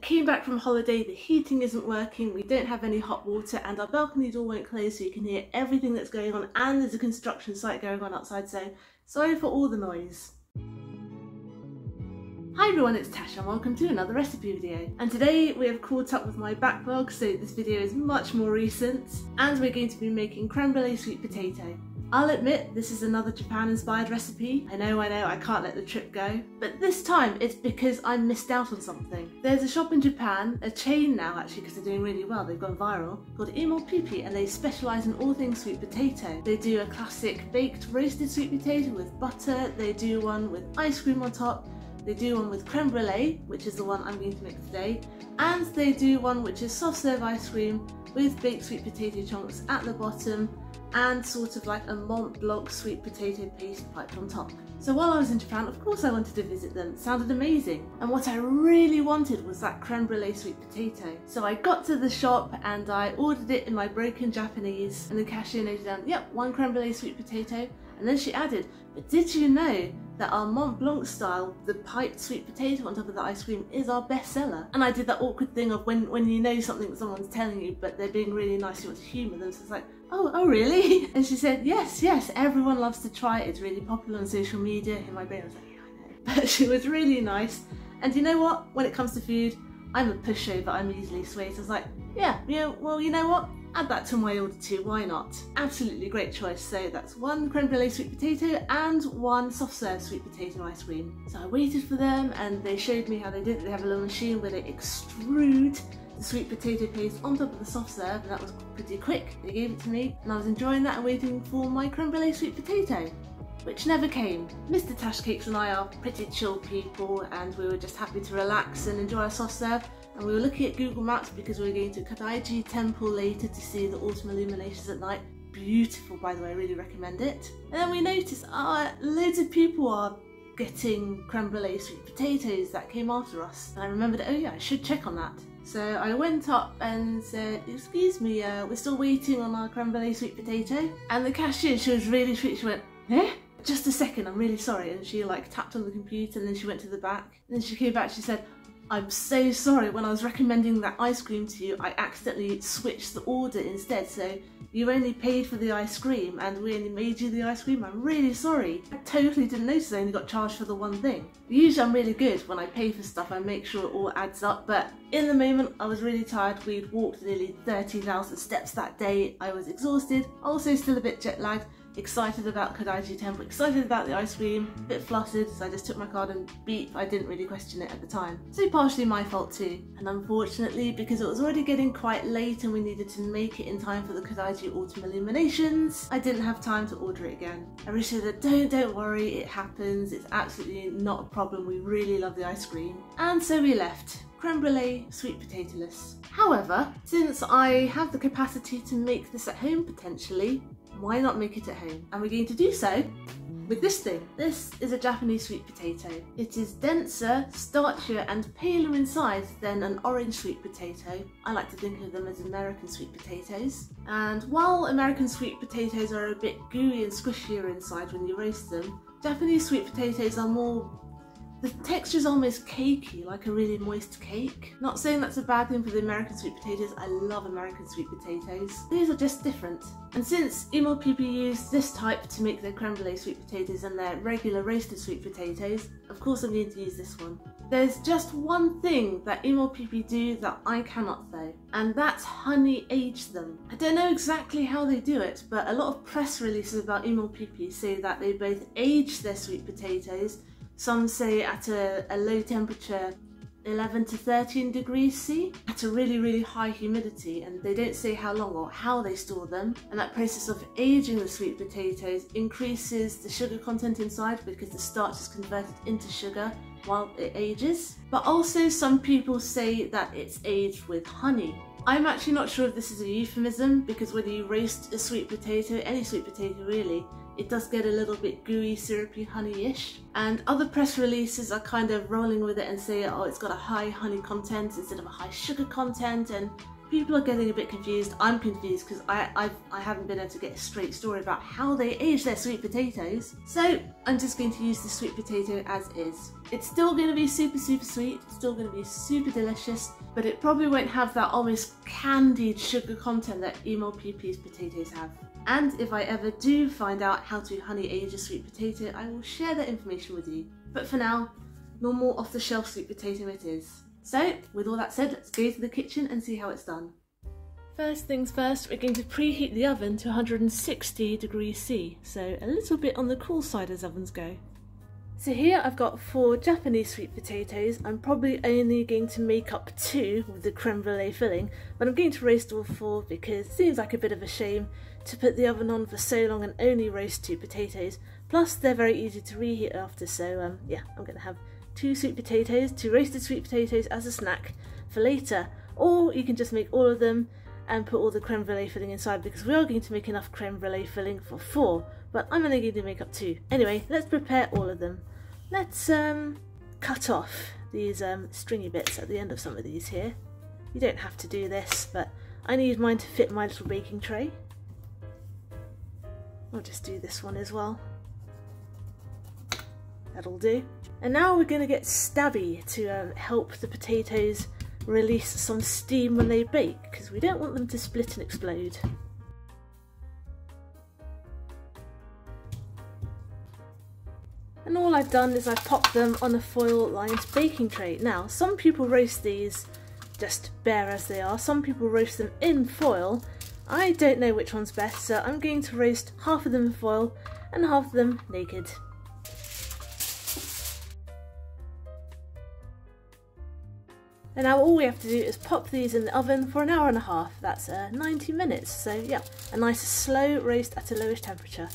came back from holiday, the heating isn't working, we don't have any hot water, and our balcony door won't close so you can hear everything that's going on, and there's a construction site going on outside, so sorry for all the noise. Hi everyone, it's Tash and welcome to another recipe video. And today we have caught up with my backlog, so this video is much more recent, and we're going to be making creme brulee sweet potato. I'll admit this is another Japan inspired recipe. I know, I know, I can't let the trip go. But this time it's because I missed out on something. There's a shop in Japan, a chain now actually because they're doing really well, they've gone viral, called Imo Imopipi and they specialise in all things sweet potato. They do a classic baked roasted sweet potato with butter, they do one with ice cream on top, they do one with creme brulee, which is the one I'm going to make today, and they do one which is soft serve ice cream with baked sweet potato chunks at the bottom and sort of like a Mont Blanc sweet potato paste piped on top. So while I was in Japan, of course I wanted to visit them. It sounded amazing. And what I really wanted was that creme brulee sweet potato. So I got to the shop and I ordered it in my broken Japanese and the cashier noted down, yep, one creme brulee sweet potato. And then she added, but did you know that our Mont Blanc style, the piped sweet potato on top of the ice cream is our best seller? And I did that awkward thing of when, when you know something someone's telling you, but they're being really nice, you want to humour them. So it's like, oh, oh really? And she said, yes, yes, everyone loves to try it. It's really popular on social media. In my brain, I was like, yeah, I know. But she was really nice. And you know what? When it comes to food, I'm a pushover, I'm easily swayed. So I was like, yeah, yeah, well, you know what? Add that to my order too, why not? Absolutely great choice. So that's one creme brulee sweet potato and one soft serve sweet potato ice cream. So I waited for them and they showed me how they did it. They have a little machine where they extrude the sweet potato paste on top of the soft serve and that was pretty quick. They gave it to me and I was enjoying that and waiting for my creme brulee sweet potato which never came. Mr Tashcakes and I are pretty chill people and we were just happy to relax and enjoy our soft serve and we were looking at Google Maps because we were going to Kodaiji Temple later to see the autumn illuminations at night. Beautiful by the way, I really recommend it. And then we noticed uh, loads of people are getting creme brulee sweet potatoes that came after us. And I remembered, oh yeah, I should check on that. So I went up and said, excuse me, uh, we're still waiting on our creme brulee sweet potato. And the cashier, she was really sweet, she went, eh? Just a second, I'm really sorry. And she like tapped on the computer and then she went to the back. And then she came back, she said, I'm so sorry, when I was recommending that ice cream to you, I accidentally switched the order instead, so you only paid for the ice cream and we only made you the ice cream. I'm really sorry. I totally didn't notice I only got charged for the one thing. Usually I'm really good when I pay for stuff, I make sure it all adds up, but in the moment I was really tired. We'd walked nearly 30,000 steps that day. I was exhausted, also still a bit jet lagged, excited about Kodaiji Temple, excited about the ice cream, a bit flustered, so I just took my card and beep, I didn't really question it at the time. So partially my fault too. And unfortunately, because it was already getting quite late and we needed to make it in time for the Kodaiji Autumn Illuminations, I didn't have time to order it again. I said, don't, don't worry, it happens, it's absolutely not a problem, we really love the ice cream. And so we left creme brulee sweet potatoless. However, since I have the capacity to make this at home potentially, why not make it at home? And we're going to do so with this thing. This is a Japanese sweet potato. It is denser, starchier and paler inside than an orange sweet potato. I like to think of them as American sweet potatoes. And while American sweet potatoes are a bit gooey and squishier inside when you roast them, Japanese sweet potatoes are more the texture is almost cakey, like a really moist cake. Not saying that's a bad thing for the American sweet potatoes, I love American sweet potatoes. These are just different. And since Imo Pippi use this type to make their creme brulee sweet potatoes and their regular roasted sweet potatoes, of course I'm going to use this one. There's just one thing that Imo Pippi do that I cannot though, and that's honey age them. I don't know exactly how they do it, but a lot of press releases about Imo Pippi say that they both age their sweet potatoes some say at a, a low temperature 11 to 13 degrees C at a really really high humidity and they don't say how long or how they store them. And that process of aging the sweet potatoes increases the sugar content inside because the starch is converted into sugar while it ages. But also some people say that it's aged with honey. I'm actually not sure if this is a euphemism because when you roast a sweet potato, any sweet potato really, it does get a little bit gooey, syrupy, honey-ish. And other press releases are kind of rolling with it and say, oh, it's got a high honey content instead of a high sugar content. And people are getting a bit confused. I'm confused because I, I've, I haven't been able to get a straight story about how they age their sweet potatoes. So I'm just going to use the sweet potato as is. It's still going to be super, super sweet, it's still going to be super delicious, but it probably won't have that almost candied sugar content that Imo Pippi's potatoes have. And if I ever do find out how to honey age a sweet potato, I will share that information with you. But for now, normal off the shelf sweet potato it is. So, with all that said, let's go to the kitchen and see how it's done. First things first, we're going to preheat the oven to 160 degrees C, so a little bit on the cool side as ovens go. So here I've got four Japanese sweet potatoes. I'm probably only going to make up two with the creme brulee filling, but I'm going to roast all four because it seems like a bit of a shame to put the oven on for so long and only roast two potatoes. Plus they're very easy to reheat after, so um, yeah, I'm going to have two sweet potatoes, two roasted sweet potatoes as a snack for later. Or you can just make all of them and put all the creme brulee filling inside because we are going to make enough creme brulee filling for four, but I'm only going to make up two. Anyway, let's prepare all of them. Let's um, cut off these um, stringy bits at the end of some of these here. You don't have to do this, but I need mine to fit my little baking tray. I'll just do this one as well. That'll do. And now we're going to get stabby to um, help the potatoes release some steam when they bake because we don't want them to split and explode. And all I've done is I've popped them on a foil lined baking tray. Now some people roast these just bare as they are, some people roast them in foil. I don't know which one's best so I'm going to roast half of them in foil and half of them naked. And now all we have to do is pop these in the oven for an hour and a half. That's uh, 90 minutes. So yeah, a nice slow roast at a lowish temperature.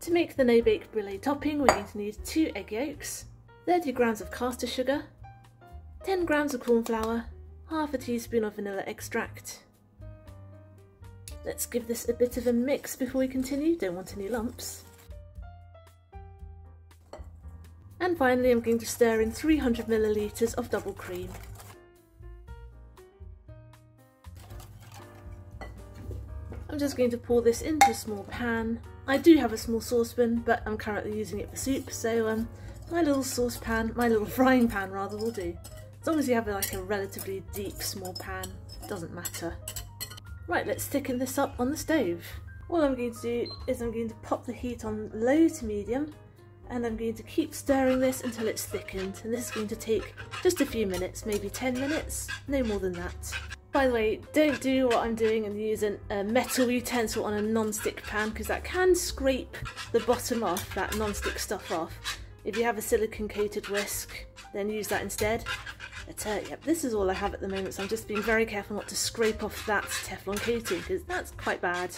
To make the no-bake brulee topping, we're going to need two egg yolks, 30 grams of caster sugar, 10 grams of corn flour, half a teaspoon of vanilla extract. Let's give this a bit of a mix before we continue, don't want any lumps. And finally I'm going to stir in 300 millilitres of double cream. I'm just going to pour this into a small pan. I do have a small saucepan, but I'm currently using it for soup, so um, my little saucepan, my little frying pan rather, will do. As long as you have like a relatively deep small pan, it doesn't matter. Right, let's thicken this up on the stove. All I'm going to do is I'm going to pop the heat on low to medium and I'm going to keep stirring this until it's thickened and this is going to take just a few minutes, maybe 10 minutes, no more than that. By the way, don't do what I'm doing and use a metal utensil on a non-stick pan because that can scrape the bottom off, that non-stick stuff off. If you have a silicone coated whisk, then use that instead. But uh, yep, this is all I have at the moment, so I'm just being very careful not to scrape off that Teflon coating because that's quite bad.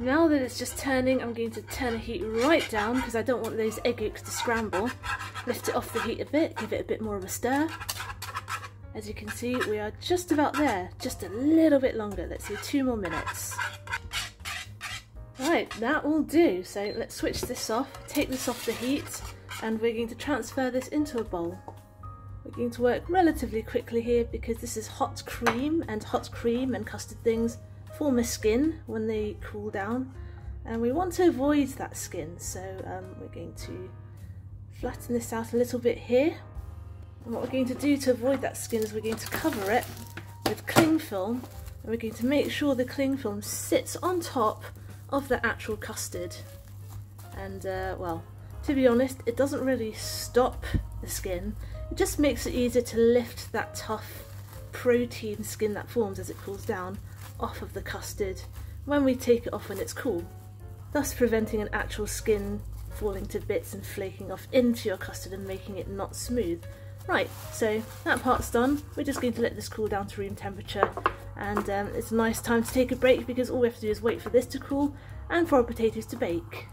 Now that it's just turning, I'm going to turn the heat right down because I don't want those egg yolks to scramble. Lift it off the heat a bit, give it a bit more of a stir. As you can see, we are just about there, just a little bit longer. Let's do two more minutes. Right, that will do. So let's switch this off, take this off the heat, and we're going to transfer this into a bowl. We're going to work relatively quickly here because this is hot cream, and hot cream and custard things form a skin when they cool down. And we want to avoid that skin, so um, we're going to flatten this out a little bit here and what we're going to do to avoid that skin is we're going to cover it with cling film and we're going to make sure the cling film sits on top of the actual custard. And uh, well, to be honest, it doesn't really stop the skin, it just makes it easier to lift that tough protein skin that forms as it cools down off of the custard when we take it off when it's cool, thus preventing an actual skin falling to bits and flaking off into your custard and making it not smooth. Right, so that part's done. We're just going to let this cool down to room temperature and um, it's a nice time to take a break because all we have to do is wait for this to cool and for our potatoes to bake.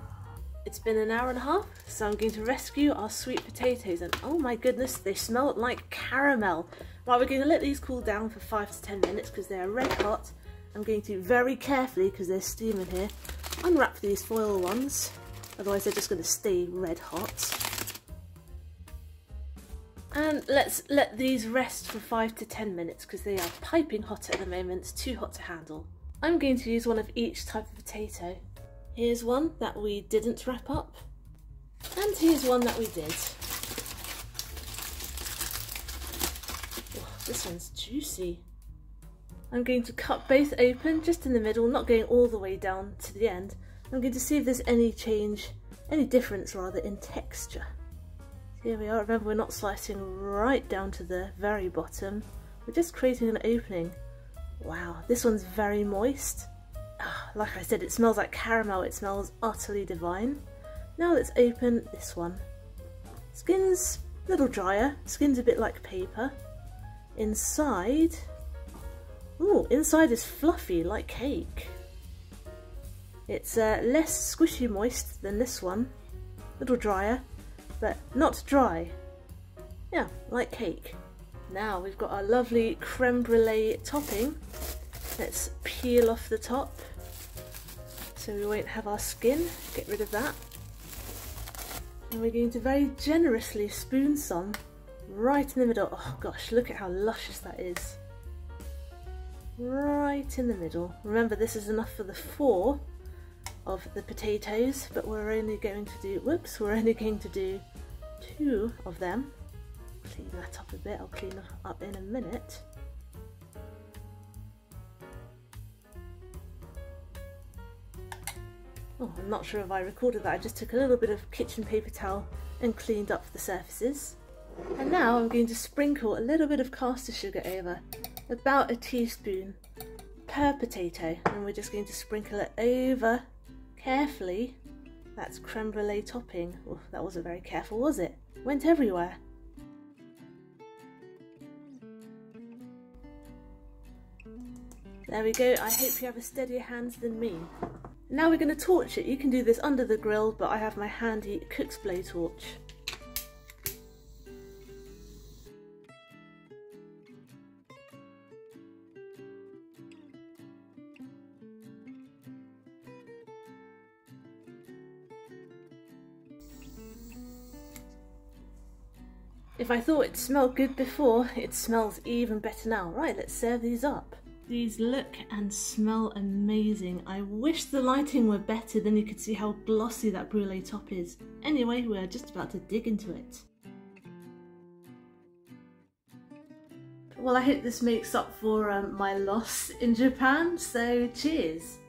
It's been an hour and a half, so I'm going to rescue our sweet potatoes and oh my goodness, they smell like caramel. Right, we're going to let these cool down for 5 to 10 minutes because they are red hot. I'm going to very carefully, because there's steam in here, unwrap these foil ones, otherwise they're just going to stay red hot And let's let these rest for 5 to 10 minutes because they are piping hot at the moment, too hot to handle. I'm going to use one of each type of potato. Here's one that we didn't wrap up. And here's one that we did. Oh, this one's juicy. I'm going to cut both open just in the middle, not going all the way down to the end. I'm going to see if there's any change, any difference rather, in texture. Here we are, remember we're not slicing right down to the very bottom, we're just creating an opening. Wow, this one's very moist. Ah, like I said, it smells like caramel, it smells utterly divine. Now let's open this one. Skin's a little drier, skin's a bit like paper. Inside, ooh, inside is fluffy like cake. It's uh, less squishy moist than this one, a little drier, but not dry. Yeah, like cake. Now we've got our lovely creme brulee topping. Let's peel off the top so we won't have our skin. Get rid of that. And we're going to very generously spoon some right in the middle. Oh gosh, look at how luscious that is. Right in the middle. Remember this is enough for the four of the potatoes, but we're only going to do, whoops, we're only going to do two of them. Clean that up a bit, I'll clean up in a minute. Oh, I'm not sure if I recorded that, I just took a little bit of kitchen paper towel and cleaned up the surfaces. And now I'm going to sprinkle a little bit of caster sugar over, about a teaspoon per potato, and we're just going to sprinkle it over carefully. That's creme brulee topping. Oh, that wasn't very careful, was it? Went everywhere. There we go, I hope you have a steadier hand than me. Now we're going to torch it. You can do this under the grill, but I have my handy cook's blowtorch. If I thought it smelled good before, it smells even better now. Right, let's serve these up. These look and smell amazing. I wish the lighting were better, then you could see how glossy that brulee top is. Anyway, we're just about to dig into it. Well, I hope this makes up for um, my loss in Japan, so cheers!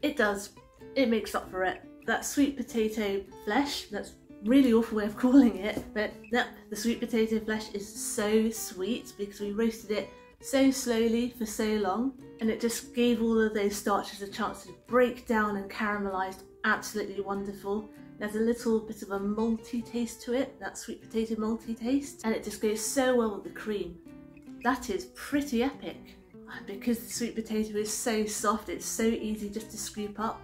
It does. It makes up for it that sweet potato flesh, that's really awful way of calling it, but yep, the sweet potato flesh is so sweet because we roasted it so slowly for so long and it just gave all of those starches a chance to break down and caramelise absolutely wonderful. There's a little bit of a malty taste to it, that sweet potato malty taste, and it just goes so well with the cream. That is pretty epic. Because the sweet potato is so soft, it's so easy just to scoop up.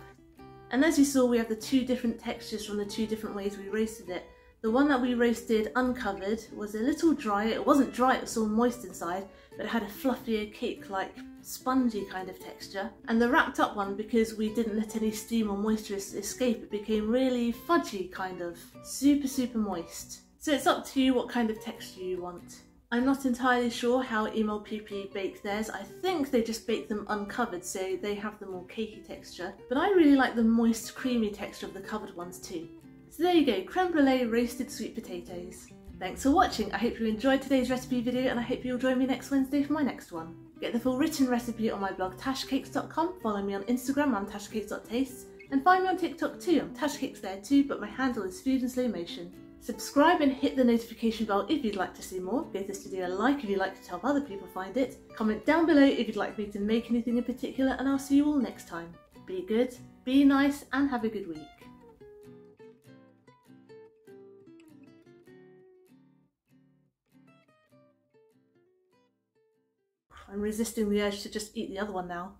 And as you saw, we have the two different textures from the two different ways we roasted it. The one that we roasted uncovered was a little dry. It wasn't dry, it was all moist inside, but it had a fluffier cake-like spongy kind of texture. And the wrapped up one, because we didn't let any steam or moisture escape, it became really fudgy kind of, super, super moist. So it's up to you what kind of texture you want. I'm not entirely sure how Imo-Pippi bake theirs. I think they just bake them uncovered so they have the more cakey texture. But I really like the moist creamy texture of the covered ones too. So there you go, creme brulee roasted sweet potatoes. Thanks for watching. I hope you enjoyed today's recipe video and I hope you'll join me next Wednesday for my next one. Get the full written recipe on my blog tashcakes.com, follow me on Instagram, I'm tashcakes.tastes, and find me on TikTok too, I'm tashcakes there too, but my handle is food in slow motion. Subscribe and hit the notification bell if you'd like to see more. Give this video a like if you'd like to help other people find it. Comment down below if you'd like me to make anything in particular and I'll see you all next time. Be good, be nice and have a good week. I'm resisting the urge to just eat the other one now.